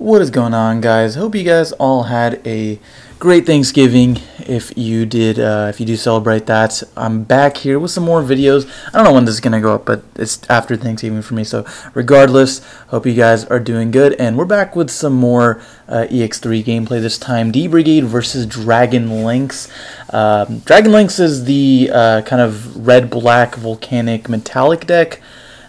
What is going on, guys? Hope you guys all had a great Thanksgiving. If you did, uh, if you do celebrate that, I'm back here with some more videos. I don't know when this is gonna go up, but it's after Thanksgiving for me. So, regardless, hope you guys are doing good. And we're back with some more uh, EX3 gameplay. This time, D Brigade versus Dragon Linkz. Um, Dragon Linkz is the uh, kind of red-black volcanic metallic deck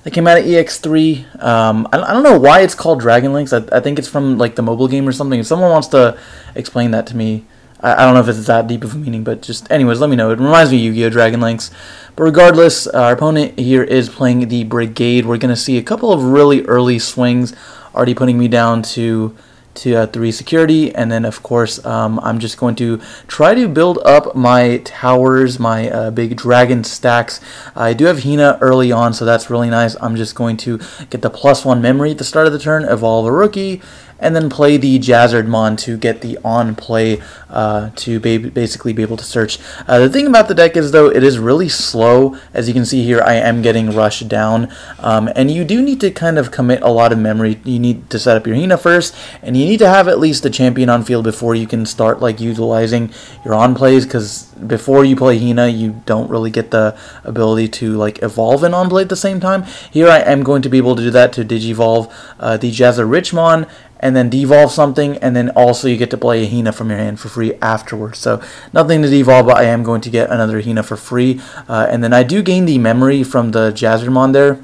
that came out of EX3. Um, I, I, don't know why it's called Dragon Linkz. I, I, think it's from like the mobile game or something. If someone wants to explain that to me, I, I, don't know if it's that deep of a meaning, but just anyways, let me know. It reminds me of Yu-Gi-Oh! Dragon Links. But regardless, our opponent here is playing the Brigade. We're going to see a couple of really early swings, already putting me down to to uh, 3 security and then of course um, I'm just going to try to build up my towers my uh, big dragon stacks. I do have Hina early on so that's really nice. I'm just going to get the plus one memory at the start of the turn evolve a rookie and then play the Jazardmon to get the on play uh, to basically be able to search. Uh, the thing about the deck is though it is really slow. As you can see here, I am getting rushed down, um, and you do need to kind of commit a lot of memory. You need to set up your Hina first, and you need to have at least a champion on field before you can start like utilizing your on plays because before you play Hina, you don't really get the ability to like evolve an on play at the same time. Here I am going to be able to do that to Digivolve uh, the Jazarichmon and then devolve something, and then also you get to play a Hina from your hand for free afterwards. So nothing to devolve, but I am going to get another Hina for free. Uh, and then I do gain the memory from the Jazamon there.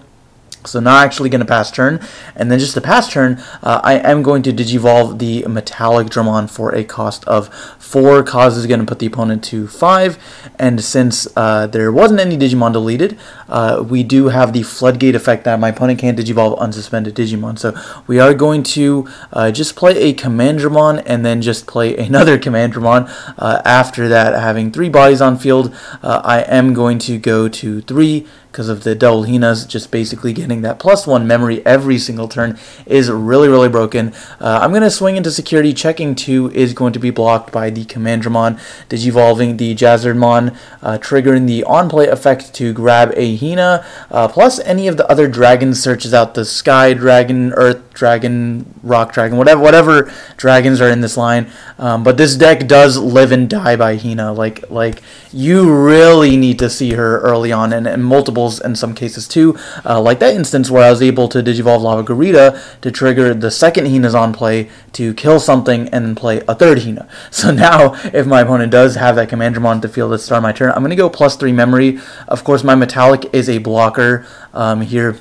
So not actually going to pass turn. And then just to pass turn, uh, I am going to Digivolve the Metallic Dramon for a cost of 4. Cause is going to put the opponent to 5. And since uh, there wasn't any Digimon deleted, uh, we do have the Floodgate effect that my opponent can't Digivolve unsuspended Digimon. So we are going to uh, just play a Commandramon and then just play another Commandramon. Uh, after that, having 3 bodies on field, uh, I am going to go to 3 because of the double Hinas just basically getting that plus one memory every single turn is really, really broken. Uh, I'm going to swing into security. Checking 2 is going to be blocked by the Commandramon, Digivolving the Jazardmon, uh, triggering the on-play effect to grab a Hina, uh, plus any of the other dragon searches out the Sky Dragon, Earth Dragon, Rock Dragon, whatever whatever dragons are in this line. Um, but this deck does live and die by Hina. Like like you really need to see her early on and, and multiples in some cases too. Uh, like that instance where I was able to Digivolve Lavargirita to trigger the second Hina's on play to kill something and then play a third Hina. So now if my opponent does have that Commandramon to field the start of my turn, I'm going to go plus 3 memory. Of course my Metallic is a blocker um, here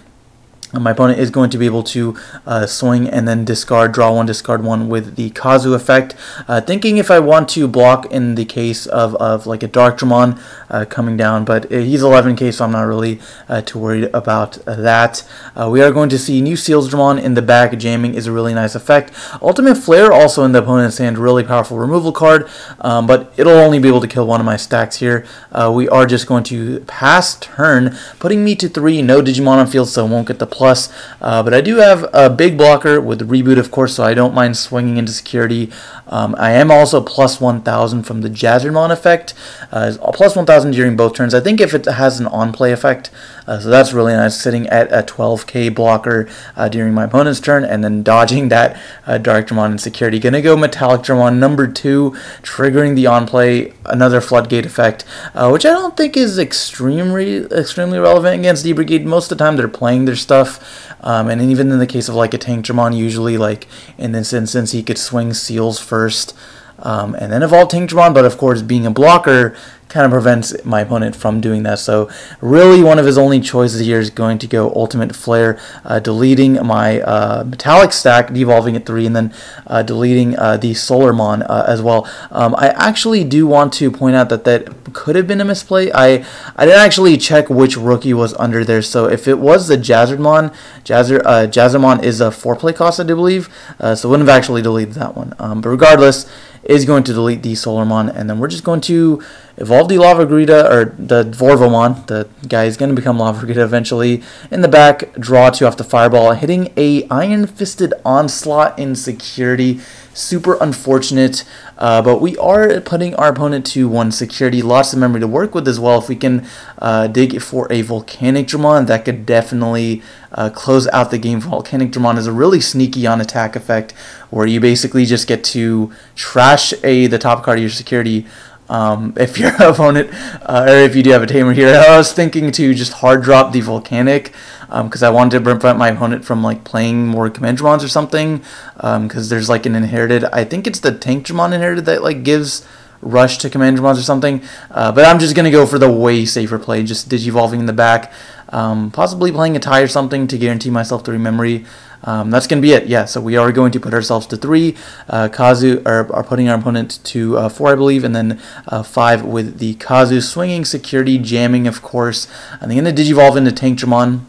my opponent is going to be able to uh, swing and then discard, draw one, discard one with the Kazu effect. Uh, thinking if I want to block in the case of, of like a Dark Dramon uh, coming down, but he's 11k, so I'm not really uh, too worried about that. Uh, we are going to see new Seals Dramon in the back. Jamming is a really nice effect. Ultimate Flare also in the opponent's hand, really powerful removal card, um, but it'll only be able to kill one of my stacks here. Uh, we are just going to pass turn, putting me to 3, no Digimon on field, so I won't get the plus. Uh, but I do have a big blocker with reboot, of course, so I don't mind swinging into security. Um, I am also plus 1,000 from the Jazamon effect, uh, plus 1,000 during both turns. I think if it has an on-play effect, uh, so that's really nice, sitting at a 12k blocker uh, during my opponent's turn, and then dodging that uh, Dark Dramon in security. Gonna go Metallic Dramon number 2, triggering the on-play, another Floodgate effect, uh, which I don't think is extremely, extremely relevant against D-Brigade. Most of the time they're playing their stuff um, and even in the case of like a Tank Dramon, usually like in this instance, he could swing Seals first um, and then evolve Tank Dramon. But of course, being a blocker, kind of prevents my opponent from doing that. So really one of his only choices here is going to go Ultimate Flare, uh, deleting my uh, Metallic stack, devolving at 3, and then uh, deleting uh, the Solarmon uh, as well. Um, I actually do want to point out that that could have been a misplay. I, I didn't actually check which rookie was under there, so if it was the Jazardmon, Jazzer, uh, Jazamon is a 4-play cost, I do believe, so wouldn't have actually deleted that one. Um, but regardless, is going to delete the Solarmon, and then we're just going to evolve the Lavargirita, or the Dvorvomon, the guy is going to become Lavargirita eventually, in the back, draw two off the Fireball, hitting a Iron Fisted Onslaught in security. Super unfortunate. Uh, but we are putting our opponent to one security, lots of memory to work with as well. If we can uh, dig for a Volcanic Dramon, that could definitely uh, close out the game. Volcanic Dramon is a really sneaky on attack effect where you basically just get to trash a the top card of your security um, if your opponent, uh, or if you do have a tamer here, I was thinking to just hard drop the volcanic because um, I wanted to prevent my opponent from like playing more command Dramons or something. Because um, there's like an inherited, I think it's the tank Dramon inherited that like gives rush to command Dramons or something. Uh, but I'm just gonna go for the way safer play, just digivolving in the back, um, possibly playing a tie or something to guarantee myself three memory. Um, that's going to be it. Yeah, so we are going to put ourselves to three. Uh, Kazu are, are putting our opponent to uh, four, I believe, and then uh, five with the Kazu swinging security, jamming, of course. And they're going to digivolve into Tank Dramon,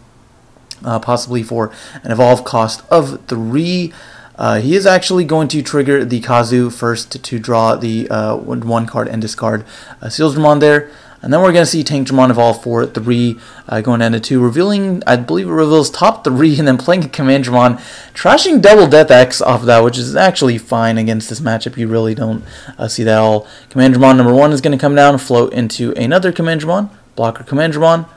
uh, possibly for an evolve cost of three. Uh, he is actually going to trigger the Kazu first to, draw the uh, one card and discard uh, Seals Dramon there. And then we're going to see Tank Dramon evolve for 3, uh, going down to 2, revealing, I believe it reveals top 3, and then playing a Command Dramon, trashing double Death X off of that, which is actually fine against this matchup. You really don't uh, see that all. Command Dramon number 1 is going to come down, float into another Command Dramon, blocker Command Dramon,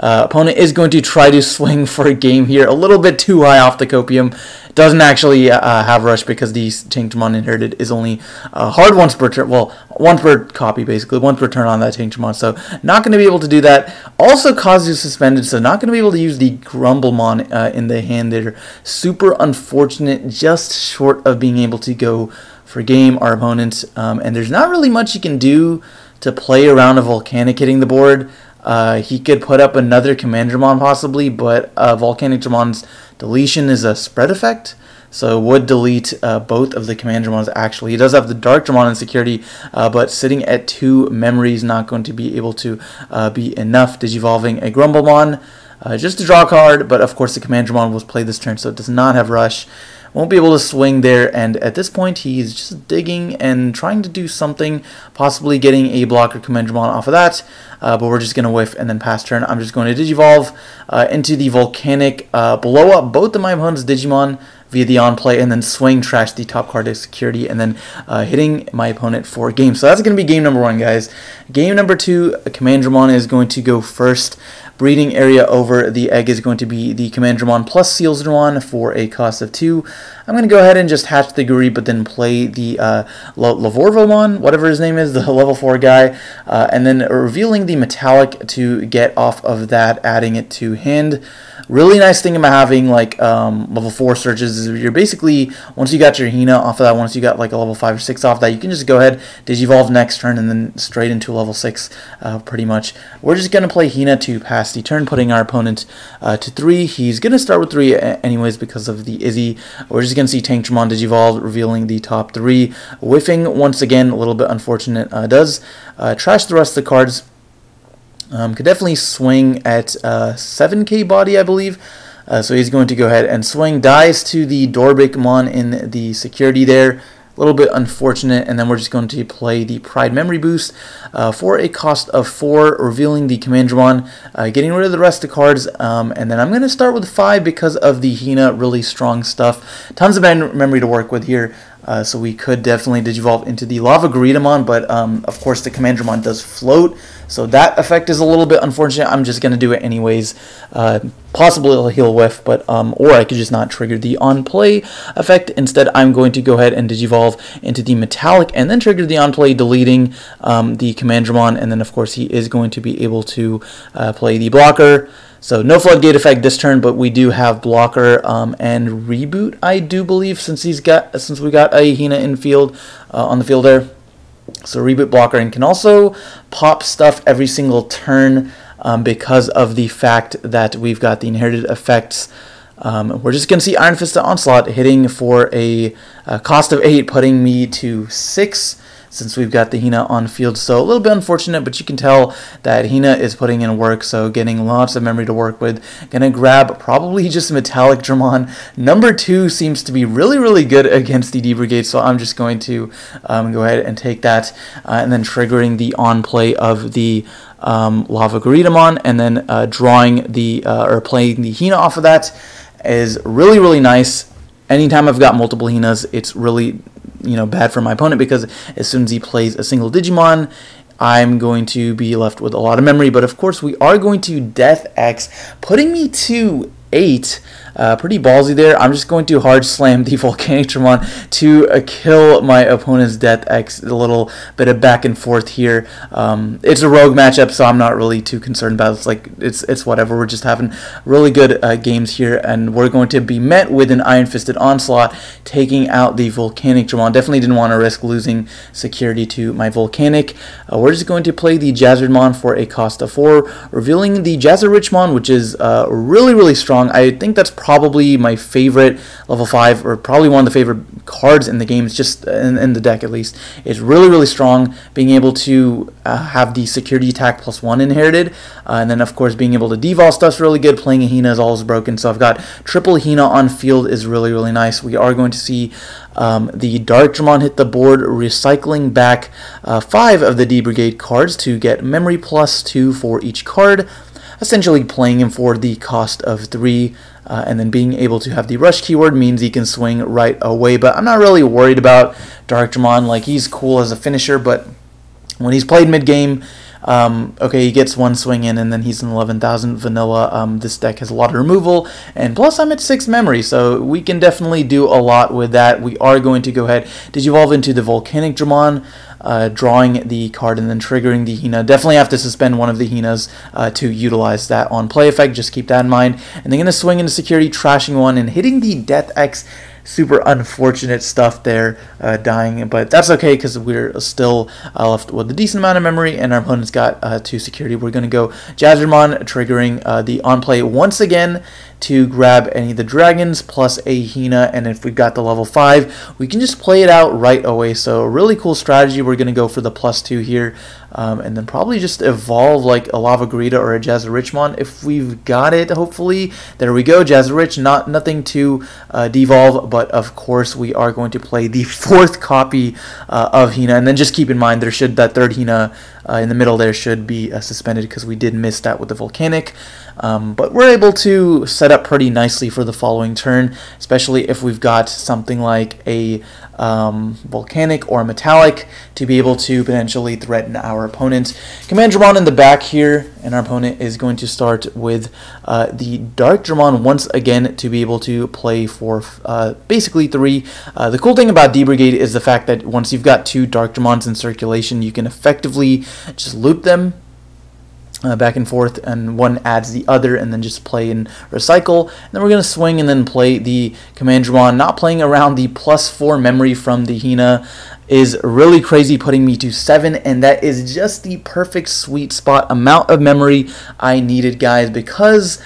uh, opponent is going to try to swing for a game here, a little bit too high off the copium. Doesn't actually uh, have rush because the Tank Dramon inherited is only uh, hard once per turn. Well, once per copy basically, once per turn on that Tank Dramon. So not going to be able to do that. Also Kazu suspended, so not going to be able to use the Grumblemon uh, in the hand there. Super unfortunate, just short of being able to go for game our opponent. Um, and there's not really much you can do to play around a Volcanic hitting the board. Uh, he could put up another Command Dramon possibly, but uh, Volcanic Dramon's deletion is a spread effect. So it would delete uh, both of the Command Dramons actually. He does have the Dark Dramon in security, uh, but sitting at two memories not going to be able to uh, be enough. Digivolving a Grumblemon uh, just to draw a card, but of course the Command Dramon was played this turn, so it does not have Rush won't be able to swing there and at this point he's just digging and trying to do something possibly getting a blocker command Dramon off of that uh, but we're just going to whiff and then pass turn I'm just going to digivolve uh, into the volcanic uh, blow up both of my opponent's Digimon via the on play and then swing trash the top card of security and then uh, hitting my opponent for game. So that's going to be game number one, guys. Game number two, Commandramon is going to go first breeding area over the egg is going to be the Command Dramon plus Seals Dramon for a cost of 2. I'm going to go ahead and just hatch the Guri, but then play the uh, Lavorvomon, whatever his name is, the level 4 guy, uh, and then revealing the Metallic to get off of that, adding it to hand. Really nice thing about having like um, level 4 searches is you're basically, once you got your Hina off of that, once you got like a level 5 or 6 off that, you can just go ahead, Digivolve next turn, and then straight into level 6 uh, pretty much. We're just going to play Hina to pass the turn, putting our opponent uh, to 3. He's going to start with 3 anyways because of the Izzy. We're just going to see Tank Dramon Digivolve revealing the top 3. Whiffing, once again, a little bit unfortunate, uh, does uh, trash the rest of the cards. Um, could definitely swing at uh, 7k body, I believe. Uh, so he's going to go ahead and swing. Dies to the Dorbickmon in the security there. A little bit unfortunate. And then we're just going to play the Pride Memory Boost uh, for a cost of 4, revealing the Command Dramon, uh, getting rid of the rest of the cards. Um, and then I'm going to start with 5 because of the Hina really strong stuff. Tons of memory to work with here. Uh, so we could definitely digivolve into the Lavogaritamon, but um, of course the Commandramon does float, so that effect is a little bit unfortunate. I'm just going to do it anyways. Uh, possibly he'll heal whiff, but um, or I could just not trigger the on play effect. Instead, I'm going to go ahead and digivolve into the Metallic and then trigger the on play, deleting um, the Commandramon, and then of course he is going to be able to uh, play the blocker. So no floodgate effect this turn, but we do have blocker um, and reboot. I do believe since he's got since we got a Hina in field uh, on the field there. So reboot blocker and can also pop stuff every single turn um, because of the fact that we've got the inherited effects. Um, we're just going to see Iron Fist Onslaught hitting for a, a cost of 8, putting me to 6 since we've got the Hina on field. So a little bit unfortunate, but you can tell that Hina is putting in work, so getting lots of memory to work with. Gonna grab probably just Metallic Dramon. Number two seems to be really, really good against the D Brigade, so I'm just going to um, go ahead and take that, uh, and then triggering the on play of the um, Lavogaritamon, and then uh, drawing the, uh, or playing the Hina off of that is really, really nice anytime I've got multiple Hinas, it's really you know bad for my opponent because as soon as he plays a single Digimon, I'm going to be left with a lot of memory. But of course, we are going to Death X, putting me to eight. Uh, pretty ballsy there. I'm just going to hard slam the Volcanic Dramon to uh, kill my opponent's Death X. A little bit of back and forth here. Um, it's a rogue matchup, so I'm not really too concerned about it. It's like it's it's whatever. We're just having really good uh, games here, and we're going to be met with an Iron Fisted Onslaught, taking out the Volcanic Dramon. Definitely didn't want to risk losing security to my Volcanic. Uh, we're just going to play the Jazardmon for a cost of four, revealing the Jazarichmon, which is uh, really really strong. I think that's probably my favorite level 5, or probably one of the favorite cards in the game, it's just in, in the deck at least. It's really, really strong, being able to uh, have the security attack plus 1 inherited, uh, and then of course being able to deval stuff's really good, playing a Hina is always broken, so I've got triple Hina on field is really, really nice. We are going to see um, the Dark Dramon hit the board, recycling back uh, 5 of the D Brigade cards to get memory plus 2 for each card essentially playing him for the cost of 3 uh, and then being able to have the rush keyword means he can swing right away. But I'm not really worried about Dark Dramon. Like, he's cool as a finisher, but when he's played mid game, um, okay, he gets one swing in, and then he's an 11,000 vanilla. Um, this deck has a lot of removal, and plus I'm at 6 memory, so we can definitely do a lot with that. We are going to go ahead, Digivolve into the Volcanic Dramon uh, drawing the card and then triggering the Hina. Definitely have to suspend one of the Hinas uh, to utilize that on play effect. Just keep that in mind. And they're going to swing into security, trashing one, and hitting the Death X super unfortunate stuff there, uh, dying, but that's okay because we're still uh, left with a decent amount of memory, and our opponent's got uh, two security. We're going to go Jazamon, triggering uh, the on play once again to grab any of the dragons plus a Hina, and if we've got the level 5, we can just play it out right away. So really cool strategy. We're going to go for the plus 2 here, um, and then probably just evolve like a Lava Grita or a Jazarichmon if we've got it, hopefully. There we go, Jazzerich, not nothing to uh, devolve, but of course we are going to play the fourth copy uh, of Hina, and then just keep in mind there should that third Hina uh, in the middle there should be uh, suspended because we did miss that with the Volcanic. Um, but we're able to set up pretty nicely for the following turn, especially if we've got something like a um, volcanic or metallic to be able to potentially threaten our opponent. Command Dramon in the back here, and our opponent is going to start with uh, the Dark Dramon once again to be able to play for uh, basically three. Uh, the cool thing about D Brigade is the fact that once you've got two Dark Dramons in circulation, you can effectively just loop them uh, back and forth, and one adds the other, and then just play and recycle. And then we're going to swing and then play the Command Dramon, not playing around the plus 4 memory from the Hina is really crazy, putting me to 7, and that is just the perfect sweet spot amount of memory I needed, guys, because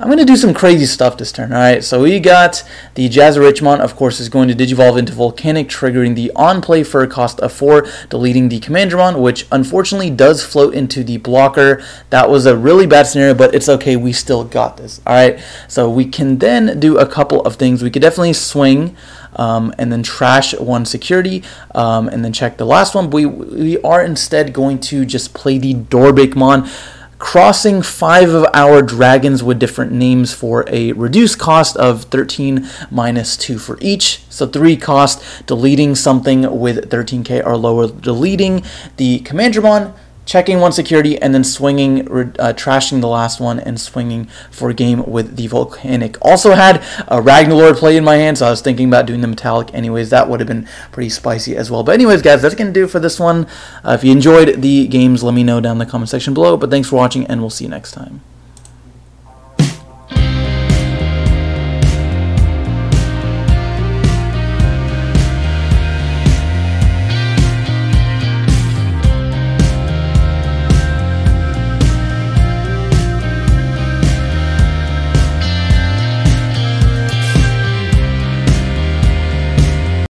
I'm going to do some crazy stuff this turn. Alright, so we got the Jazarichmon, of course, is going to Digivolve into Volcanic, triggering the on-play for a cost of 4, deleting the Commandramon, which unfortunately does float into the blocker. That was a really bad scenario, but it's okay, we still got this. Alright, so we can then do a couple of things. We could definitely swing um, and then trash one security um, and then check the last one. But we, we are instead going to just play the Dorbickmon crossing five of our dragons with different names for a reduced cost of 13 minus 2 for each. So 3 cost, deleting something with 13k or lower, deleting the Commandramon, checking one security, and then swinging, uh, trashing the last one, and swinging for a game with the Volcanic. Also had a Ragnalord play in my hand, so I was thinking about doing the Metallic anyways. That would have been pretty spicy as well. But anyways, guys, that's going to do for this one. Uh, if you enjoyed the games, let me know down in the comment section below. But thanks for watching, and we'll see you next time.